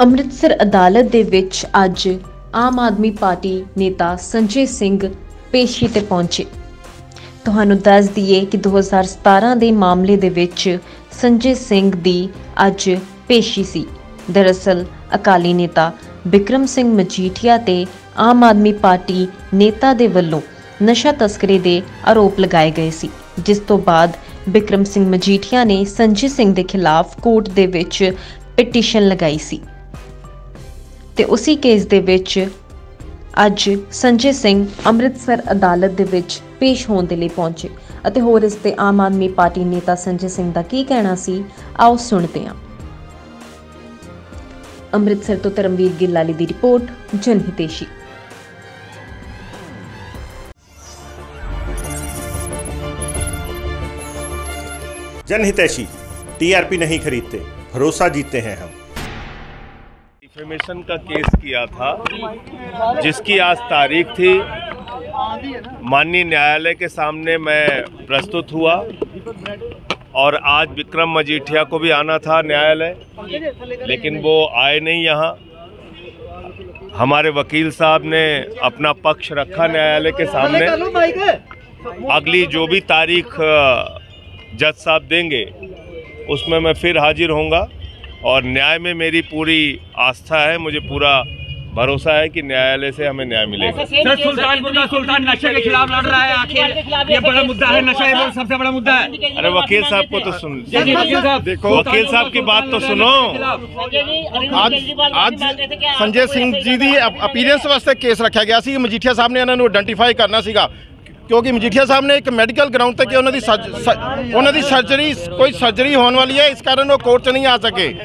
ਅੰਮ੍ਰਿਤਸਰ ਅਦਾਲਤ ਦੇ ਵਿੱਚ ਅੱਜ ਆਮ ਆਦਮੀ ਪਾਰਟੀ ਨੇਤਾ ਸੰਜੇ ਸਿੰਘ ਪੇਸ਼ੀ ਤੇ ਪਹੁੰਚੇ। ਤੁਹਾਨੂੰ ਦੱਸ ਦਈਏ ਕਿ 2017 ਦੇ ਮਾਮਲੇ ਦੇ ਵਿੱਚ ਸੰਜੇ ਸਿੰਘ ਦੀ ਅੱਜ ਪੇਸ਼ੀ ਸੀ। ਦਰਅਸਲ, ਅਕਾਲੀ ਨੇਤਾ ਬਿਕਰਮ ਸਿੰਘ ਮਜੀਠੀਆ ਤੇ ਆਮ ਆਦਮੀ ਪਾਰਟੀ ਨੇਤਾ ਦੇ ਵੱਲੋਂ ਨਸ਼ਾ ਤਸਕਰੀ ਦੇ ਆਰੋਪ ਲਗਾਏ ਗਏ ਸੀ, ਜਿਸ ਤੋਂ ਬਾਅਦ ਬਿਕਰਮ ਸਿੰਘ ਮਜੀਠੀਆ ਨੇ ਸੰਜੇ ਸਿੰਘ ਦੇ ਖਿਲਾਫ ਕੋਰਟ ਦੇ ਵਿੱਚ ਪਟੀਸ਼ਨ ਲਗਾਈ ਸੀ। ਤੇ ਉਸੇ ਕੇਸ ਦੇ ਵਿੱਚ ਅੱਜ ਸੰਜੇ ਸਿੰਘ ਅੰਮ੍ਰਿਤਸਰ ਅਦਾਲਤ ਦੇ ਵਿੱਚ ਪੇਸ਼ ਹੋਣ ਦੇ ਲਈ ਪਹੁੰਚੇ ਅਤੇ ਹੋਰ ਇਸ ਤੇ ਆਮ ਆਦਮੀ ਪਾਰਟੀ ਨੇਤਾ ਸੰਜੇ ਸਿੰਘ ਦਾ ਕੀ ਕਹਿਣਾ ਸੀ ਆਓ ਸੁਣਦੇ ਹਾਂ ਅੰਮ੍ਰਿਤਸਰ ਤੋਂ ਧਰਮਵੀਰ ਗਿੱਲਾਲੀ ਦੀ ਰਿਪੋਰਟ ਜਨਹਿਤੇਸ਼ੀ जनहितैषी टीआरपी नहीं खरीदते भरोसा जीतते हैं हम डिफेमेशन का केस किया था, जिसकी आज तारीख थी। माननीय न्यायालय के सामने मैं प्रस्तुत हुआ और आज विक्रम मजीठिया को भी आना था न्यायालय, लेकिन वो आए नहीं यहाँ। हमारे वकील साहब ने अपना पक्ष रखा न्यायालय के सामने। अगली जो भी तारीख जज साहब देंगे, उसमें मैं फिर हाजिर होऊँगा। और न्याय में मेरी पूरी आस्था है मुझे पूरा भरोसा है कि न्यायालय से हमें न्याय मिलेगा सर सुल्तान मुद्दा सुल्तान नशे के खिलाफ लड़ रहा है आखिर ये बड़ा मुद्दा है नशा ये सबसे बड़ा मुद्दा है अरे वकील साहब को तो सुन देखिए, वकील साहब, देखो वकील साहब की बात तो सुनो ਅੱਜ ਅੱਜ ਸੰਜੇ ਸਿੰਘ ਜੀ ਦੀ ਅਪੀਅਰੈਂਸ ਵਾਸਤੇ ਕੇਸ ਰੱਖਿਆ ਗਿਆ ਸੀ ਮਜੀਠੀਆ ਸਾਹਿਬ ਨੇ ਇਹਨਾਂ ਨੂੰ ਆਇਡੈਂਟੀਫਾਈ ਕਰਨਾ ਸੀਗਾ ਕਿਉਂਕਿ ਮਜੀਠੀਆ ਸਾਹਿਬ ਨੇ ਇੱਕ ਮੈਡੀਕਲ ਗਰਾਊਂਡ ਤੇ ਕਿ ਉਹਨਾਂ ਦੀ ਸਰਜ- ਸ- ਉਹਨਾਂ ਦੀ ਸਰਜਰੀ ਕੋਈ ਸਰਜਰੀ ਹੋਣ ਵਾਲੀ ਹੈ, ਇਸ ਕਾਰਨ ਉਹ ਕੋਰਟ 'ਚ ਨਹੀਂ ਆ ਸਕੇ।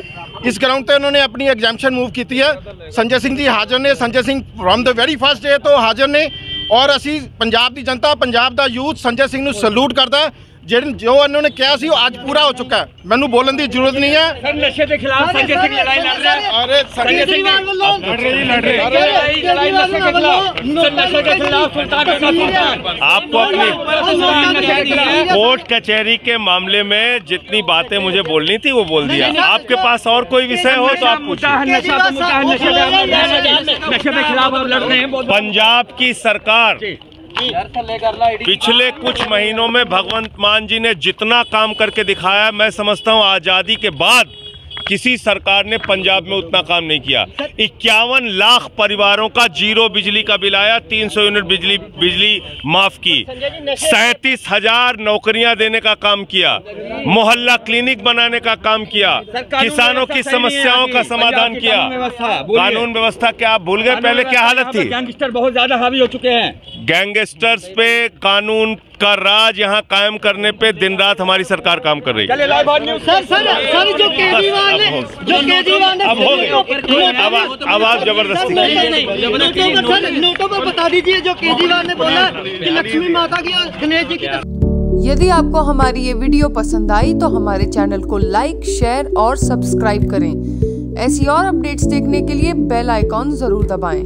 ਇਸ ਗਰਾਊਂਡ ਤੇ ਉਹਨਾਂ ਨੇ ਆਪਣੀ ਐਗਜਾਮਸ਼ਨ ਮੂਵ ਕੀਤੀ ਹੈ। ਸੰਜੇ ਸਿੰਘ ਜੀ ਹਾਜ਼ਰ ਨੇ। Sanjay Singh from the very first day ਤੋਂ ਹਾਜ਼ਰ ਨੇ। ਔਰ ਅਸੀਂ ਪੰਜਾਬ ਦੀ ਜਨਤਾ, ਪੰਜਾਬ ਦਾ ਯੂਥ ਸੰਜੇ ਸਿੰਘ ਨੂੰ ਸਲੂਟ ਕਰਦਾ ਜਿਹੜੇ ਜੋ ਉਹਨਾਂ ਨੇ ਕਿਹਾ ਸੀ ਉਹ ਅੱਜ ਪੂਰਾ ਹੋ ਚੁੱਕਾ ਹੈ ਮੈਨੂੰ ਬੋਲਣ ਦੀ ਜ਼ਰੂਰਤ ਨਹੀਂ ਹੈ सर नशे के खिलाफ संजय सिंह लड़ाई लड़ रहा है ਅਰੇ संजय सिंह लड़ रहे जी लड़ रहे लड़ाई लड़ाई नशे के खिलाफ सर नशे के खिलाफ सुल्तान का सुल्तान आपको अपनी सुल्तान नशे के खिलाफ कोर्ट कचहरी के मामले में जितनी बातें मुझे बोलनी थी वो बोल दिया आपके पास और कोई विषय हो तो आप मुद्दा पूछिए है नशा तो मुद्दा है नशे पे हम लड़ रहे हैं। नशे के खिलाफ हम लड़ रहे हैं बहुत पंजाब की सरकार पिछले कुछ महीनों में भगवंत मान जी ने जितना काम करके दिखाया, मैं समझता हूँ आज़ादी के बाद किसी सरकार ने पंजाब में उतना काम नहीं किया। इक्यावन लाख परिवारों का ज़ीरो बिजली का बिल आया तीन सौ यूनिट बिजली बिजली माफ़ की। सैंतीस हज़ार नौकरियाँ देने का काम किया मोहल्ला क्लिनिक बनाने का काम किया किसानों की समस्याओं का समाधान किया। कानून व्यवस्था क्या आप भूल गए? पहले क्या हालत थी? गैंगस्टर बहुत ज़्यादा हावी हो चुके हैं। गैंगस्टर्स पे कानून का राज यहाँ कायम करने पे दिन रात हमारी सरकार काम कर रही है। सर सर सर जो केजरीवाल ने जो केजरीवाल ने अब हो गए अब अब आप ज़बरदस्ती। सर नोटों पर बता दीजिए जो केजरीवाल ने बोला कि लक्ष्मी माता की और गणेश जी की यदि आपको हमारी ये वीडियो पसंद आई तो हमारे चैनल को लाइक शेयर और सब्सक्राइब करें। ऐसी और अपडेट्स देखने के लिए बेल आइकॉन ज़रूर दबाएँ।